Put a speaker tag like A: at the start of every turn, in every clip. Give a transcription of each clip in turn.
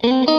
A: Mm-hmm.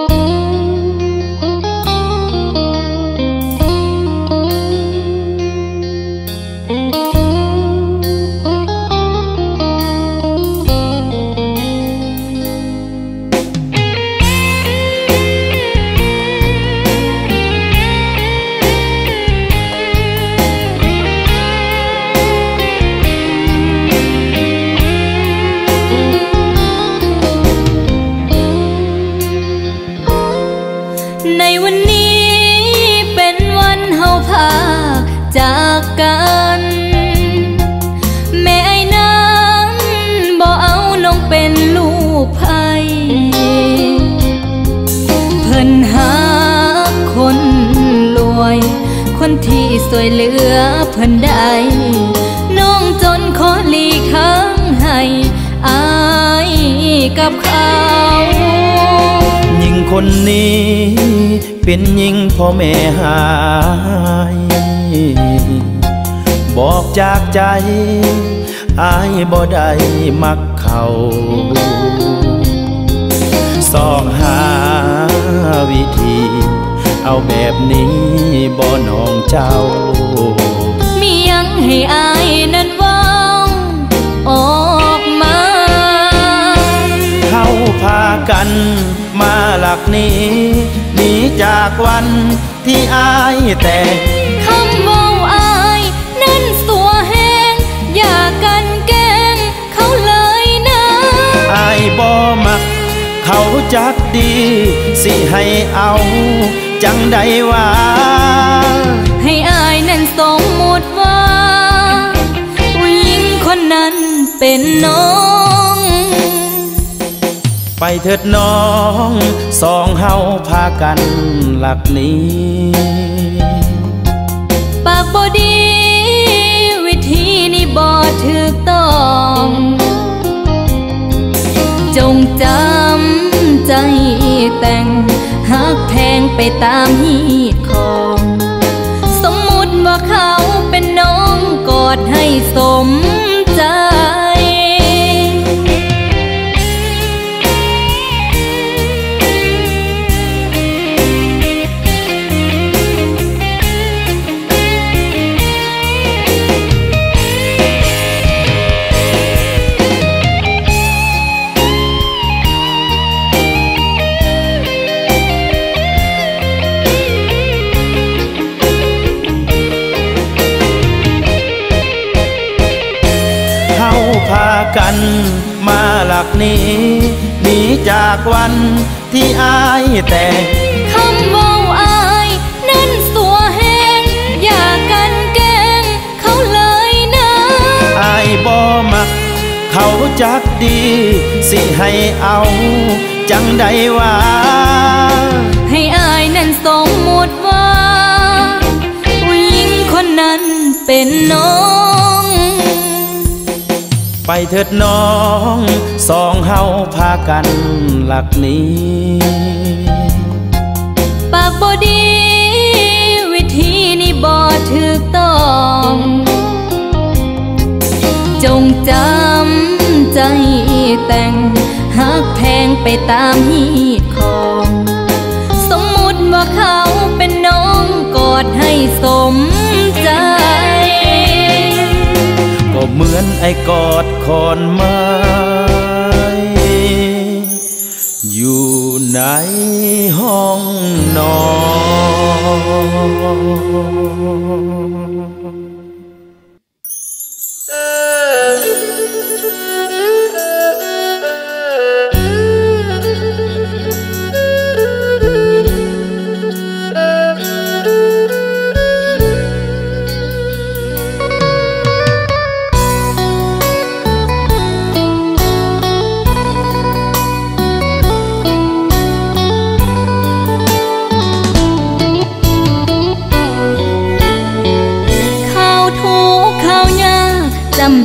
A: สวยเหลือเพิ่นได้น้องจนขอหลีกทางให้อายกับเขา
B: ยิ่งคนนี้ เป็นยิ่งพ่อแม่หายบอกจากใจอายบ่ได้มักเขาสองหาวิธี เอาแบบนี้บ่น้องเจ้า
A: มียังให้อายนั้นว้าออกมา
B: เขาพากันมาหลักนี้หนีจากวันที่อายแต่
A: คำว่าอายนั้นสัวแห้งอยากกันแกงเขาเลยนะ
B: อายบ่มักเขา จักดี สิให้เอา จังใดว่า
A: ให้อายนั้นสมมุติว่า ผู้หญิงคนนั้นเป็นน้อง
B: ไปเถิดน้อง สองเฮาพากันหลักนี้
A: ปากบอดีวิธีนี้บอถูกต้อง จงจำ ใจแต่งหักแทงไปตามฮีดของ สมมุติว่าเขาเป็นน้องกอดให้สม
B: มาหลักนี้หนีจากวันที่อายแต่
A: คำว่าอายนั้นสัวแหงอยากกันแกงเขาเลยนะ
B: อายบ่มัก เขาจักดี สิให้เอา จังใดว่า
A: ให้อายนั้นสมมุติว่าผู้หญิงคนนั้นเป็นน้อง
B: ไปเถิดน้อง สองเฮาพากันหลักนี้
A: ปากบอดี วิธีนี้บอถูกต้อง จงจำใจแต่งหักแพงไปตามฮีดของ สมมุติว่าเขาเป็นน้องกอดให้สมใจ
B: เหมือนไอ้กอดคอนไม้อยู่ในห้องนอน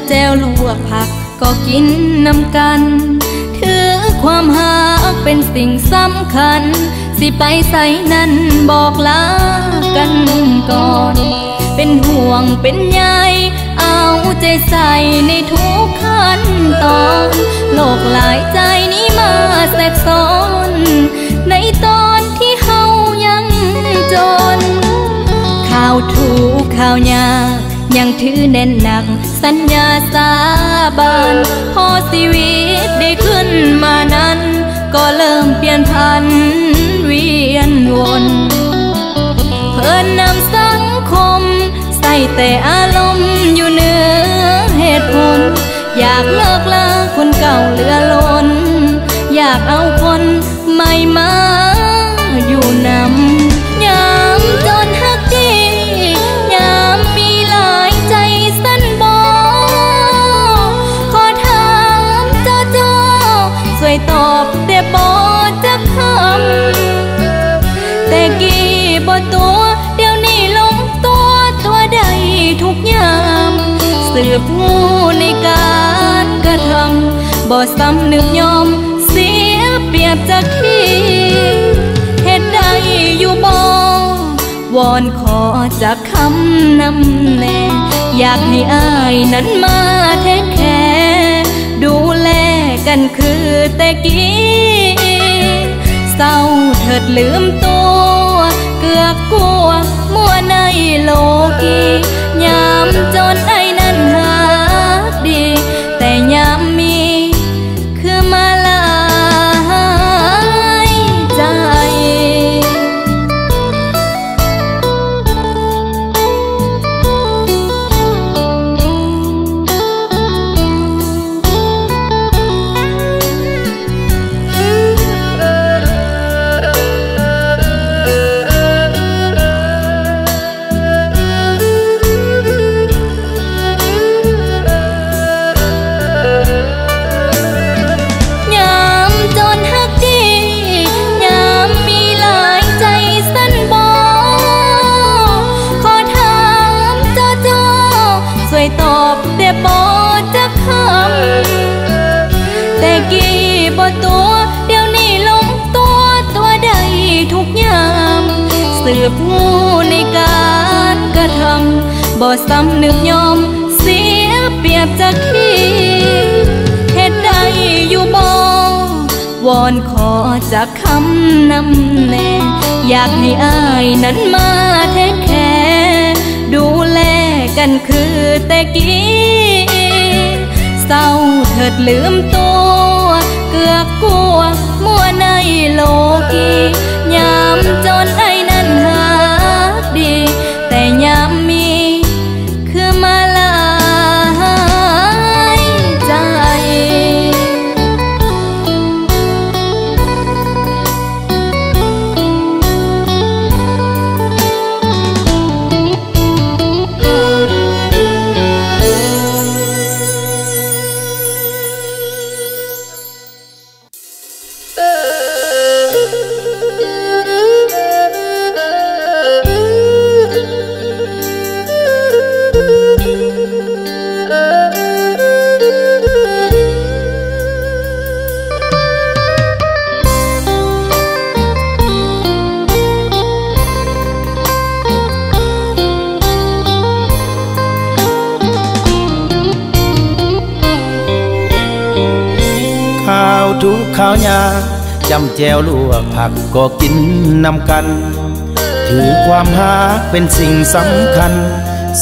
A: แจวลวกผักก็กินนำกัน ถือความหากเป็นสิ่งสำคัญ สิไปใส่นั้นบอกลากันก่อน เป็นห่วงเป็นใยเอาใจใส่ในทุกขั้นตอน โลกหลายใจนี้มาแทรกซ้อน ในตอนที่เฮายังจน ข่าวถูกข่าวยายังถือแน่นหนัก สัญญาสาบานพอชีวิตได้ขึ้นมานั้น ก็เริ่มเปลี่ยนพันเวียนวนเพิ่นนำสังคม ใส่แต่อารมณ์อยู่เหนือเหตุผล อยากเลิกลาคนเก่าเหลือล้น อยากเอาคนใหม่มา บ่ตัว เดี๋ยวนี้ลงตัวตัวใดทุกยาม สืบงูในการกระทำบ่ซ้ำนึกยอม เสียเปรียบจากที่เหตุใดอยู่บ่วอนขอจากคำนำแน่อยากให้อายนั้นมาแทนแค่ดูแลกันคือแต่กี้เศร้าเถิดลืมตัว เกือกกลัวมัวในโลกี บ่ตัว เดี๋ยวนี้ลงตัวตัวใดทุกยาม สืบงูในการกระทำบ่ซ้ำนึกยอม เสียเปรียบจากที่เหตุใดอยู่บ่วอนขอจากคำนำแน่อยากให้อายนั้นมาแทนแค่ดูแลกันคือแต่กี้เศร้าเถิดลืมตัว
B: ข้าวยาจำแจวลวกผักก็กินนำกัน ถือความหาเป็นสิ่งสำคัญ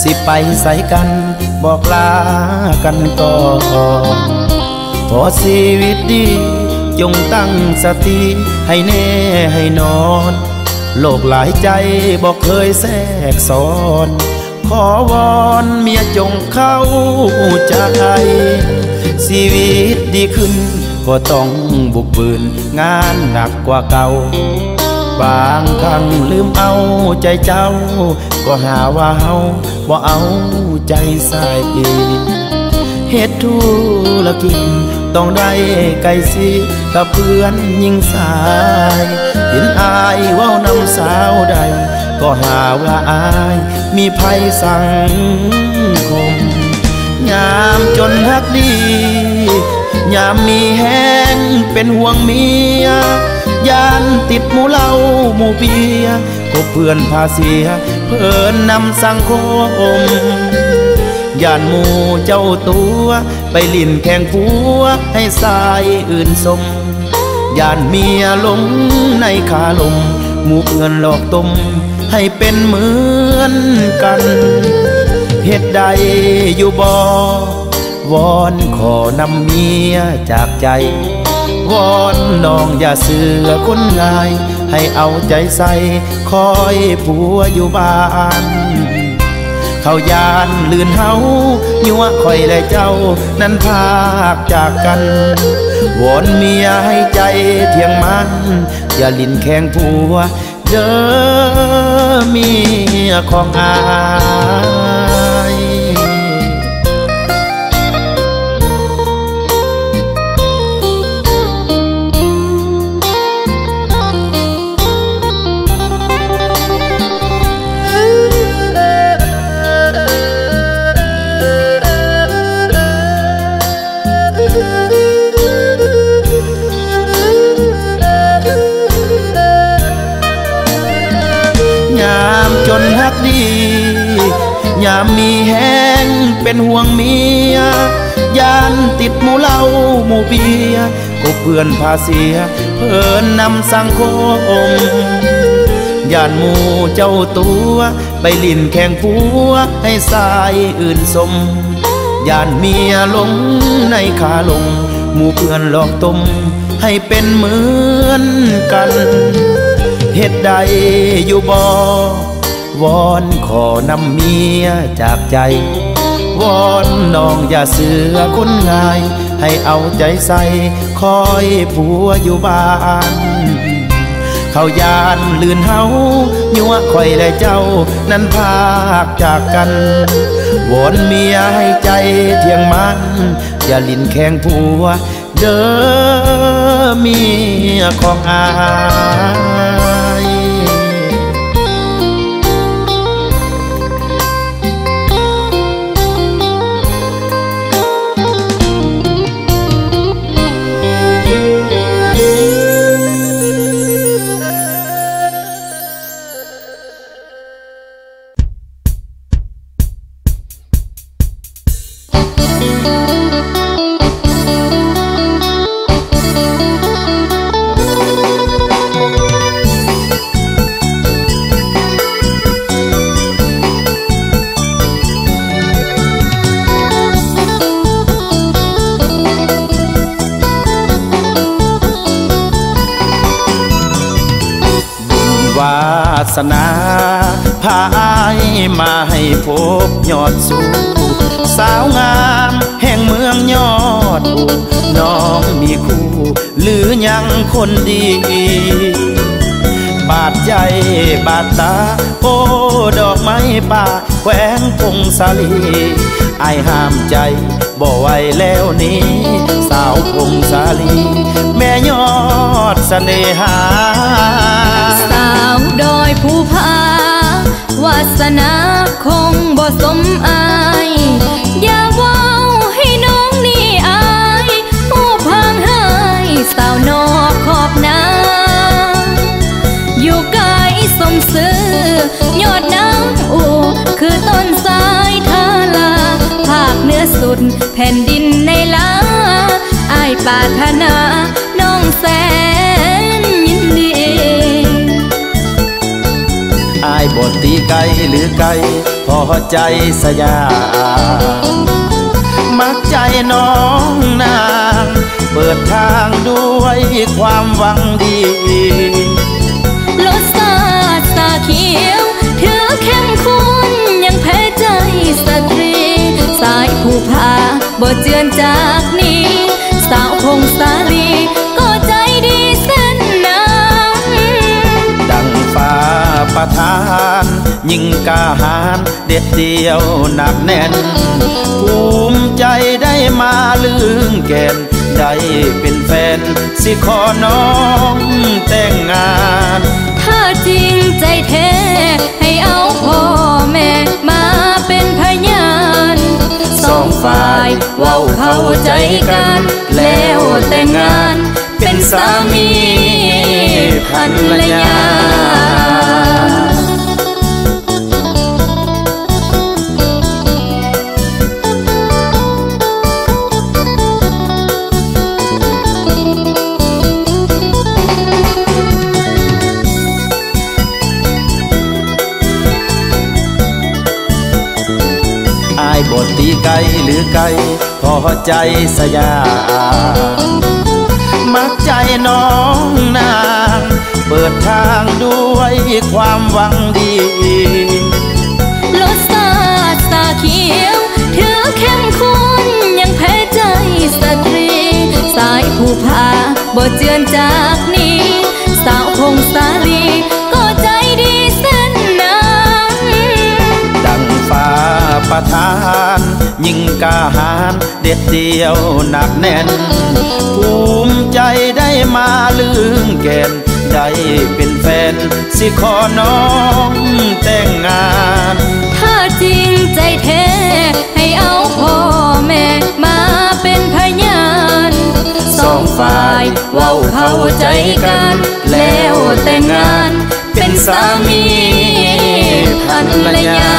B: สิไปใส่กันบอกลากันก่อนขอชีวิตดี จงตั้งสติให้แน่ให้นอน โลกหลายใจบอกเคยแทรกสอนขอวอนเมียจงเข้าใจชีวิตดีขึ้น ก็ต้องบุกบืนงานหนักกว่าเก่า บางครั้งลืมเอาใจเจ้า ก็หาว่าเฮาบ่เอาใจใส่เฮ็ดธุรกิจต้องได้ไก่สิกับเพื่อนยิงสายเห็นอายว้านำสาวใด ก็หาว่าอายมีภัยสังคม ยามจนฮักดี ยามมีแห้งเป็นห่วงเมียยานติดหมูเหล้าหมูเบียก็เพื่อนพาเสีย เพื่อนนำสังคมยานหมูเจ้าตัว ไปลิ่นแข่งผัวให้สายอื่นสมยานเมียลงในขาลมหมูเงินหลอกต้มให้เป็นเหมือนกันเหตุใดอยู่บ่ วอนขอนำเมียจากใจ วอนน้องอย่าเสือคนง่าย ให้เอาใจใส่คอยผัวอยู่บ้านเขายานลื่นเฮายัวคอยและเจ้านั้นพากจากกันวอนเมียให้ใจเที่ยงมัน อย่าลินแข่งผัวเด้อเมียของอา ยามจนฮักดี ยามมีแห้งเป็นห่วงเมียยานติดหมูเหล้าหมูเบียก็เพื่อนพาเสีย เพื่อนนำสังคมยานหมูเจ้าตัว ไปลินแข่งผัวให้สายอื่นสม ยานเมียลงในขาลง หมู่เพื่อนหลอกต้มให้เป็นเหมือนกัน เหตุใดอยู่บ่ วอนขอนำเมียจากใจ วอนน้องอย่าเสือคนง่าย ให้เอาใจใส่คอยผัวอยู่บ้าน เขายานลื่นเฮายัวคอยและเจ้า นั้นพากจากกันวอนเมียให้ใจเที่ยงมัน อย่าลินแข็งผัว เด้อเมียของอา ดสูสาวงามแห่งเมืองยอดบูน้องมีคู่ หรือยังคนดี บาดใจบาดตา โอ้ดอกไม้ป่าแขวงพงสาลีไอห้ามใจบ่ไหวแล้วนี้ สาวพงสาลี แม่ยอดเสน่หา
A: สาวดอยผู้พา วาสนาคงบ่สมอายอย่าว่าให้น้องนี่อายผู้พังหายสาวนอกขอบนาอยู่ไกลสมซื้อยอดน้ำอูคือต้นสายทาลาภาคเหนือสุดแผ่นดินในลาอายปาถนาน้องแสน
B: บทตีไกลหรือไกลพอใจสยามักใจน้องนาง เปิดทางด้วยความหวังดี
A: รสชาติสาเขียว ถือเข้มข้นยังแพ้ใจสตรี สายผู้พาบ่เจือนจากนี้ สาวพงสาลีก็ใจดีเส้นนา
B: ดังฟ้าประทา ยิ่งกาหารเด็ดเดียวหนักแน่น ภูมิใจได้มาลืงแก่น ได้เป็นแฟน สิขอน้องแต่งงาน
A: ถ้าจริงใจแท้ ให้เอาพ่อแม่มาเป็นพยานสองฝ่ายเว้าเข้าใจกัน แล้วแต่งงาน เป็นสามีภรรยา
B: ไกลพอใจสยามักใจน้องนาง เปิดทางด้วยความหวังดี
A: รสชาติสาเขียวถือเข้มข้นยังแพ้ใจสตรี สายผู้พาบ่เจือนจากนี้ สาวพงสาลีก็ใจดีเส้นนั้น
B: ดังฟ้าประทาน ยิ่งกาหารเด็ดเดียวหนักแน่น ภูมิใจได้มาลืมแก่นได้เป็นแฟน สิขอน้องแต่งงาน
A: ถ้าจริงใจแท้ให้เอาพ่อแม่มาเป็นพยาน
B: สองฝ่ายเว้าเข้าใจกัน แล้วแต่งงานเป็นสามีภรรยา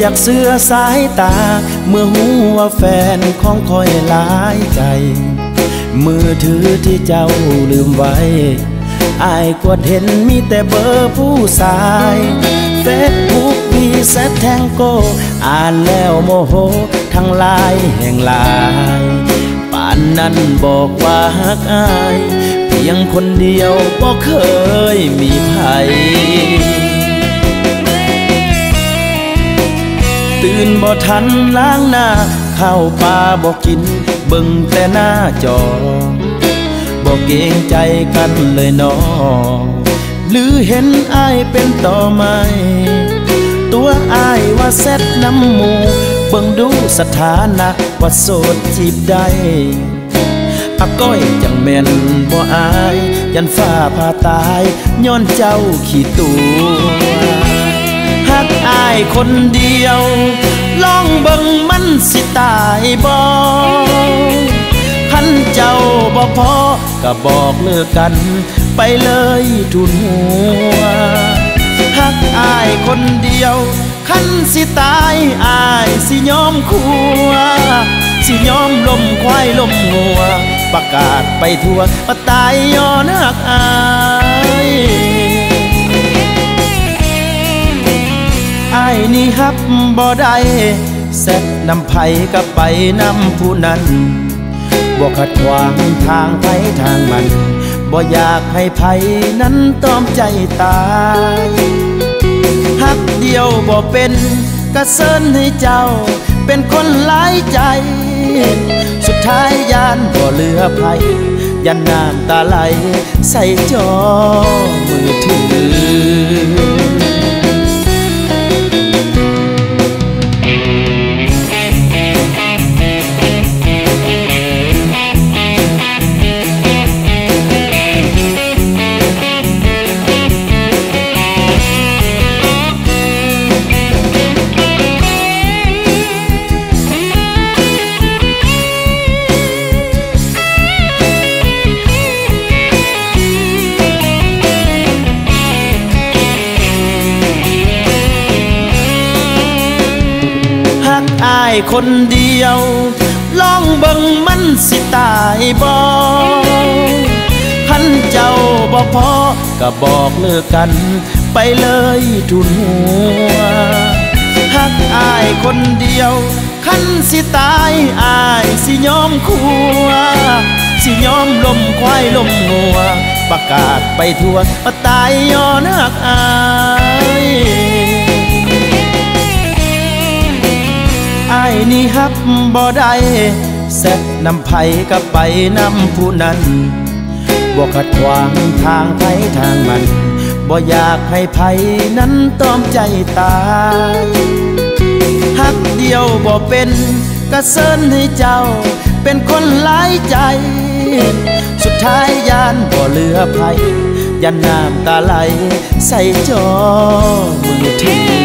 B: อยากเสื้อสายตา เมื่อหูว่าแฟนของคอยหลายใจ มือถือที่เจ้าลืมไว้อายกดเห็นมีแต่เบอร์ผู้สายเฟซบุ๊กมีแซดแทงโก อ่านแล้วโมโห ทั้งลายแห่งลายป่านนั้นบอกว่าฮักอาย เพียงคนเดียวก็เคยมีภัย ตื่นบ่ทันล้างหน้าข้าวปลาบ่กิน เบิ่งแต่หน้าจอบ่เกรงใจกันเลยนอหรือเห็นอายเป็นต่อไม้ตัวอายว่าเซ็ตน้ำมูเบิ่งดูสถานะว่าโสดจีบได้อาก้อยจังแม่นบ่อาย ยันฟ้าผ่าตาย ย้อนเจ้าขี้ตัว อายคนเดียว ลองเบิ่งมันสิตายบ่ขันเจ้าบ่พอก็บอกเลิกกัน ไปเลยทุนหัวฮักอายคนเดียวขันสิตายอายสิยอมคัวสิยอมลมควายลมงัว ประกาศไปทั่วว่าตายย้อนฮักอาย นี่ฮับบ่ได้แซดนำไผก็ไปนำผู้นั้นบ่ขัดขวางทางไผทางมันบ่อยากให้ไผนั้นต้อมใจตายฮักเดียวบ่เป็นกระเซินให้เจ้าเป็นคนหลายใจ สุดท้ายยานบ่เหลือไผยันน้ำตาไหลใส่จอมือถือ คนเดียว ลองเบิ่งมันสิตายบ่ขันเจ้าบ่พอก็บอกเลิกกัน ไปเลยทุนหัวหักอายคนเดียวขันสิตายอายสิยอมคัว สิยอมลมควายลมงัว ประกาศไปทั่วว่าตายย้อนหักอาย อายนี่ฮับบ่ได้แซดนำไผก็ไปนำผู้นั้นบ่ขัดขวางทางไผทางมันบ่อยากให้ไผนั้นต้อมใจตายฮักเดียวบ่เป็นกระเซินให้เจ้าเป็นคนหลายใจสุดท้ายยานบ่เหลือภัยยันน้ำตาไหลใส่จอมือถือ